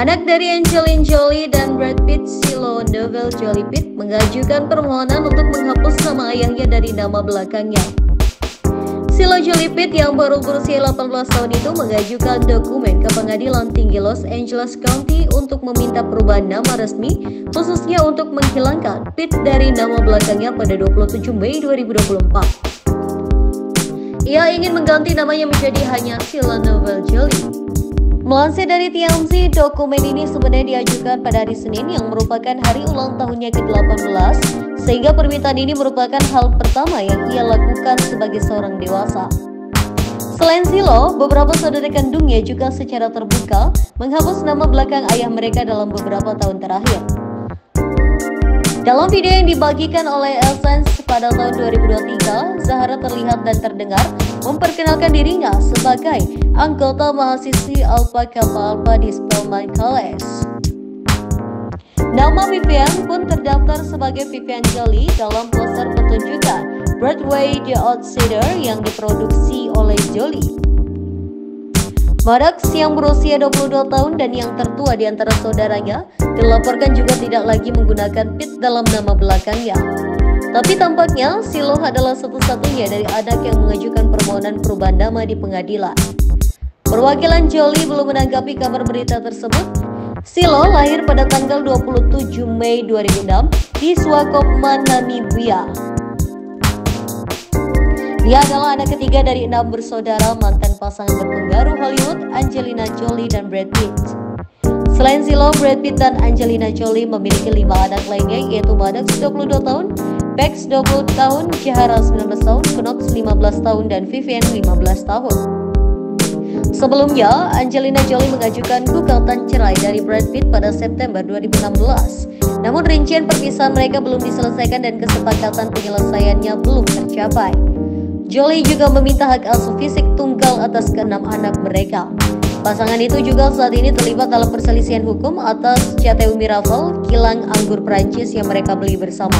Anak dari Angelina Jolie dan Brad Pitt, Silo Novel Jolie Pitt, mengajukan permohonan untuk menghapus nama ayahnya dari nama belakangnya. Silo Jolie Pitt yang baru berusia 18 tahun itu mengajukan dokumen ke pengadilan tinggi Los Angeles County untuk meminta perubahan nama resmi, khususnya untuk menghilangkan Pitt dari nama belakangnya pada 27 Mei 2024. Ia ingin mengganti namanya menjadi hanya Silo Novel Jolie. Melansir dari TMZ, dokumen ini sebenarnya diajukan pada hari Senin yang merupakan hari ulang tahunnya ke-18, sehingga permintaan ini merupakan hal pertama yang ia lakukan sebagai seorang dewasa. Selain Silo, beberapa saudara kandungnya juga secara terbuka menghapus nama belakang ayah mereka dalam beberapa tahun terakhir. Dalam video yang dibagikan oleh Essence pada tahun 2023, Zahara terlihat dan terdengar memperkenalkan dirinya sebagai anggota mahasiswi Alpha Kappa Alpha di Spelman College. Nama Vivian pun terdaftar sebagai Vivian Jolie dalam poster pertunjukan Broadway The Outsider yang diproduksi oleh Jolie. Maddox yang berusia 22 tahun dan yang tertua di antara saudaranya dilaporkan juga tidak lagi menggunakan Pit dalam nama belakangnya. Tapi tampaknya Silo adalah satu-satunya dari anak yang mengajukan permohonan perubahan nama di pengadilan. Perwakilan Jolie belum menanggapi kabar berita tersebut. Silo lahir pada tanggal 27 Mei 2006 di Swakopmund, Namibia. Dia adalah anak ketiga dari enam bersaudara mantan pasangan berpengaruh Hollywood Angelina Jolie dan Brad Pitt. Selain Zilo, Brad Pitt dan Angelina Jolie memiliki lima anak lainnya yaitu Maddox 22 tahun, Bex 20 tahun, Jahara 19 tahun, Knox 15 tahun, dan Vivian 15 tahun. Sebelumnya, Angelina Jolie mengajukan gugatan cerai dari Brad Pitt pada September 2016. Namun rincian perpisahan mereka belum diselesaikan dan kesepakatan penyelesaiannya belum tercapai. Jolie juga meminta hak asuh fisik tunggal atas keenam anak mereka. Pasangan itu juga saat ini terlibat dalam perselisihan hukum atas CTU Miraval, kilang anggur Prancis yang mereka beli bersama.